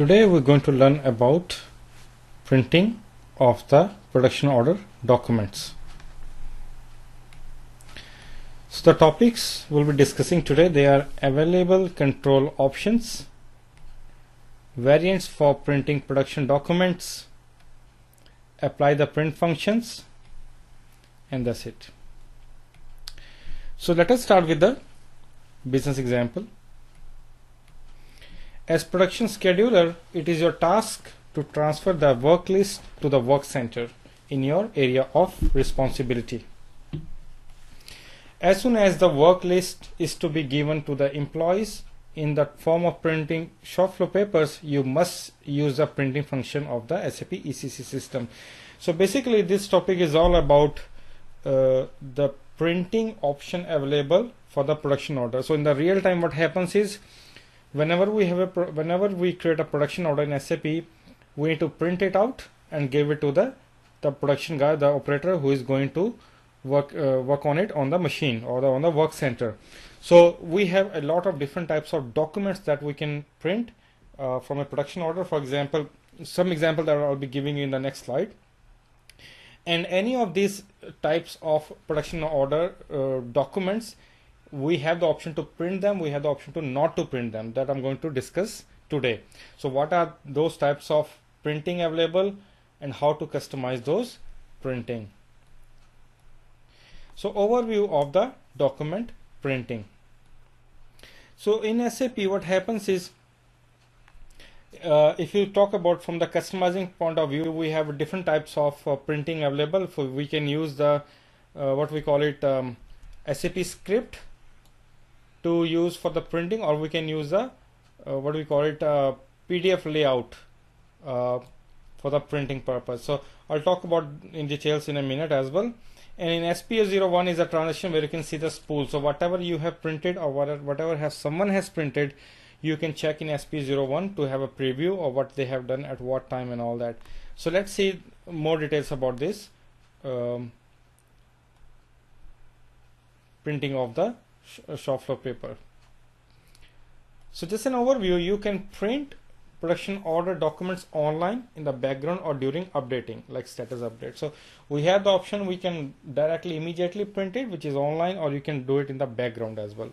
Today we're going to learn about printing of the production order documents. So the topics we'll be discussing today they are available control options, variants for printing production documents, apply the print functions and that's it. So let us start with the business example. As production scheduler, it is your task to transfer the work list to the work center in your area of responsibility. As soon as the work list is to be given to the employees in the form of printing shop floor papers, you must use the printing function of the SAP ECC system. So basically this topic is all about uh, the printing option available for the production order. So in the real time what happens is whenever we have a whenever we create a production order in SAP we need to print it out and give it to the the production guy the operator who is going to work uh, work on it on the machine or the, on the work center. So we have a lot of different types of documents that we can print uh, from a production order. For example some example that I'll be giving you in the next slide. And any of these types of production order uh, documents we have the option to print them we have the option to not to print them. That I'm going to discuss today. So what are those types of printing available and how to customize those printing? So overview of the document printing. So in SAP what happens is uh, if you talk about from the customizing point of view we have different types of uh, printing available. For we can use the uh, what we call it um, SAP script to use for the printing or we can use a uh, what do we call it uh, PDF layout uh, for the printing purpose. So I'll talk about in details in a minute as well. And in SP01 is a transition where you can see the spool. So whatever you have printed or whatever, has someone has printed you can check in SP01 to have a preview of what they have done at what time and all that. So let's see more details about this um, printing of the shop floor paper. So just an overview, you can print production order documents online in the background or during updating like status update. So we have the option we can directly immediately print it which is online or you can do it in the background as well.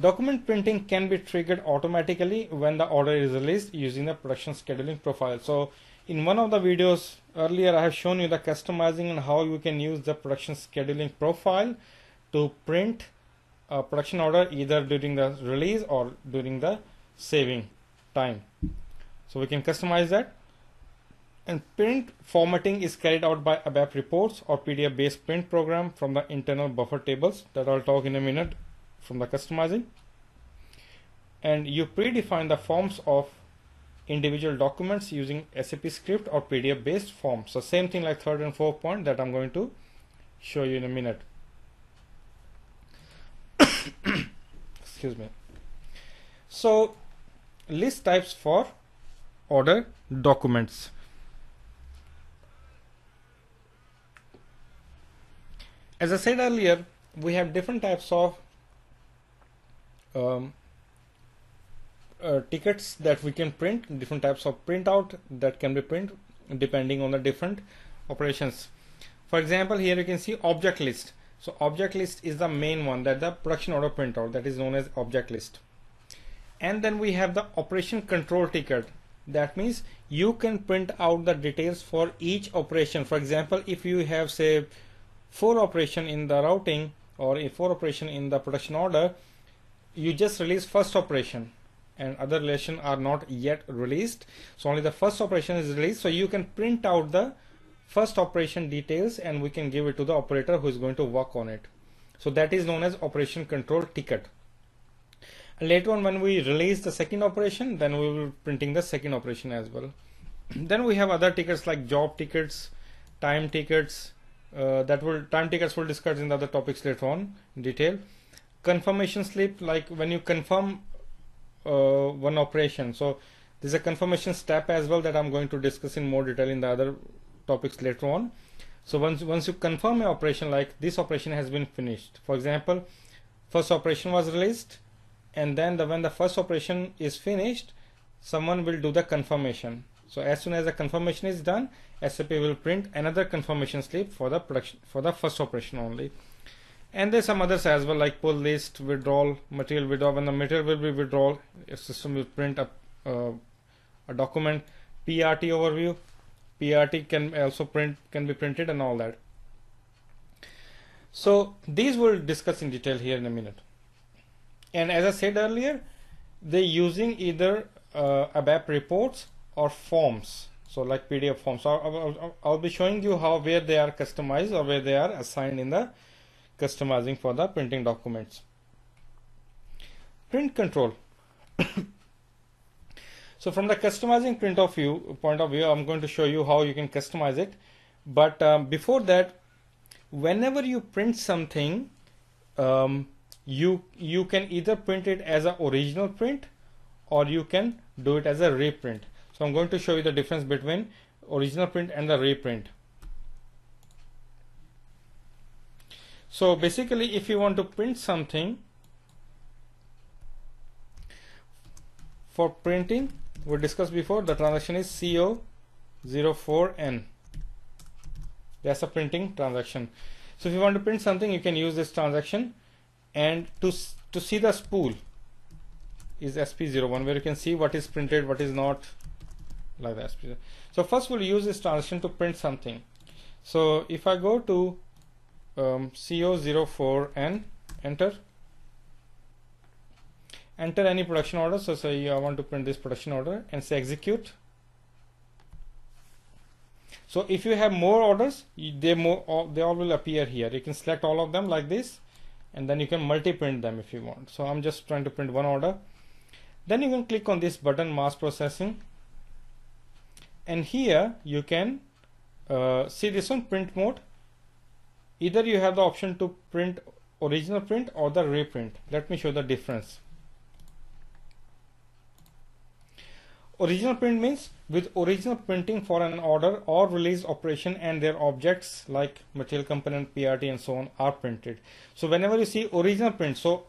Document printing can be triggered automatically when the order is released using the production scheduling profile. So in one of the videos earlier I have shown you the customizing and how you can use the production scheduling profile to print a production order either during the release or during the saving time. So we can customize that. And print formatting is carried out by ABAP reports or PDF based print program from the internal buffer tables that I'll talk in a minute from the customizing. And you predefine the forms of individual documents using SAP script or PDF based forms. So same thing like third and fourth point that I'm going to show you in a minute. Excuse me. So list types for order documents. As I said earlier we have different types of um, uh, tickets that we can print different types of printout that can be print depending on the different operations. For example here you can see object list so object list is the main one that the production order printout that is known as object list. And then we have the operation control ticket. That means you can print out the details for each operation. For example, if you have say four operation in the routing or a four operation in the production order, you just release first operation and other relation are not yet released. So only the first operation is released. So you can print out the first operation details and we can give it to the operator who is going to work on it. So that is known as operation control ticket. Later on when we release the second operation then we will be printing the second operation as well. then we have other tickets like job tickets, time tickets, uh, that will time tickets will discuss in the other topics later on in detail. Confirmation slip like when you confirm uh, one operation. So there's a confirmation step as well that I'm going to discuss in more detail in the other topics later on. So once, once you confirm an operation like this operation has been finished, for example, first operation was released and then the, when the first operation is finished, someone will do the confirmation. So as soon as the confirmation is done SAP will print another confirmation slip for the production for the first operation only. And there's some others as well like pull list withdrawal material withdrawal. When the material will be withdrawal system will print a, uh, a document PRT overview PRT can also print can be printed and all that. So these we'll discuss in detail here in a minute. And as I said earlier they're using either uh, ABAP reports or forms. So like PDF forms. So I'll, I'll, I'll be showing you how where they are customized or where they are assigned in the customizing for the printing documents. Print control so from the customizing print of view point of view I'm going to show you how you can customize it. But um, before that whenever you print something um, you you can either print it as an original print or you can do it as a reprint. So I'm going to show you the difference between original print and the reprint. So basically if you want to print something for printing we discussed before the transaction is CO04N that's a printing transaction. So if you want to print something you can use this transaction. And to to see the spool is SP01 where you can see what is printed what is not like that so first we'll use this transaction to print something. So if I go to um, CO04N enter enter any production order. So say I want to print this production order and say execute. So if you have more orders they more all, they all will appear here. You can select all of them like this and then you can multi-print them if you want. So I'm just trying to print one order. Then you can click on this button mass processing. And here you can uh, see this one print mode. Either you have the option to print original print or the reprint. Let me show the difference original print means with original printing for an order or release operation and their objects like material component PRT and so on are printed so whenever you see original print so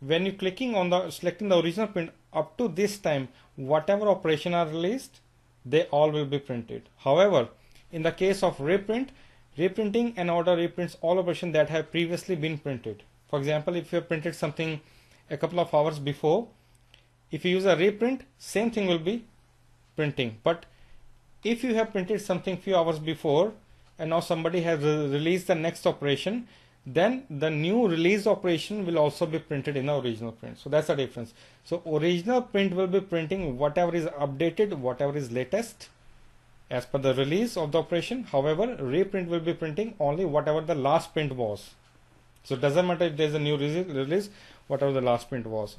when you clicking on the selecting the original print up to this time whatever operation are released they all will be printed however in the case of reprint Reprinting an order reprints all operations that have previously been printed. For example, if you have printed something a couple of hours before, if you use a reprint, same thing will be printing. But if you have printed something few hours before and now somebody has re released the next operation, then the new release operation will also be printed in the original print. So that's the difference. So original print will be printing whatever is updated, whatever is latest as per the release of the operation. However, reprint will be printing only whatever the last print was. So it doesn't matter if there's a new release, whatever the last print was.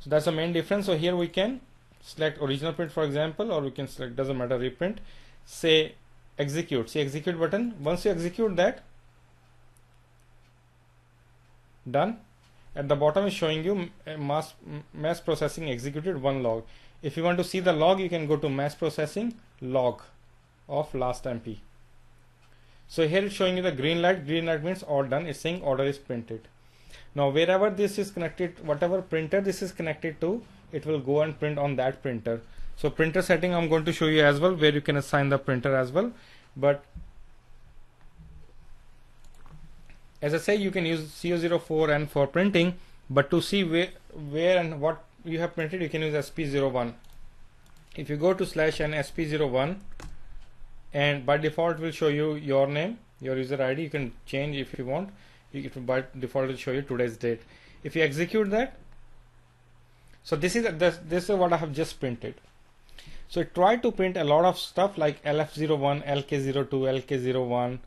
So that's the main difference. So here we can select original print for example, or we can select doesn't matter reprint. Say execute. See execute button. Once you execute that, done. At the bottom is showing you mass mass processing executed one log. If you want to see the log, you can go to mass processing log of last MP. So here it's showing you the green light. Green light means all done. It's saying order is printed. Now wherever this is connected, whatever printer this is connected to, it will go and print on that printer. So printer setting I'm going to show you as well where you can assign the printer as well. But as I say you can use CO04N for printing but to see where, where and what you have printed you can use sp01 if you go to slash and sp01 and by default will show you your name your user id you can change if you want you by default will show you today's date if you execute that so this is this, this is what i have just printed. So try to print a lot of stuff like lf01 lk02 lk01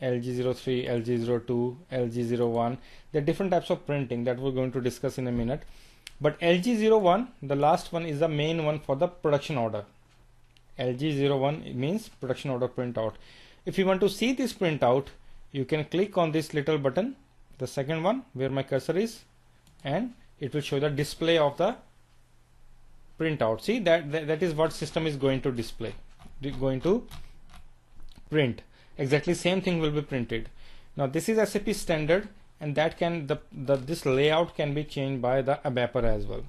lg03 lg02 lg01 there are different types of printing that we're going to discuss in a minute. But LG01 the last one is the main one for the production order. LG01 means production order printout. If you want to see this printout you can click on this little button the second one where my cursor is and it will show the display of the printout. See that, that that is what system is going to display. Going to print. Exactly same thing will be printed. Now this is SAP standard and that can the, the this layout can be changed by the ABAPer as well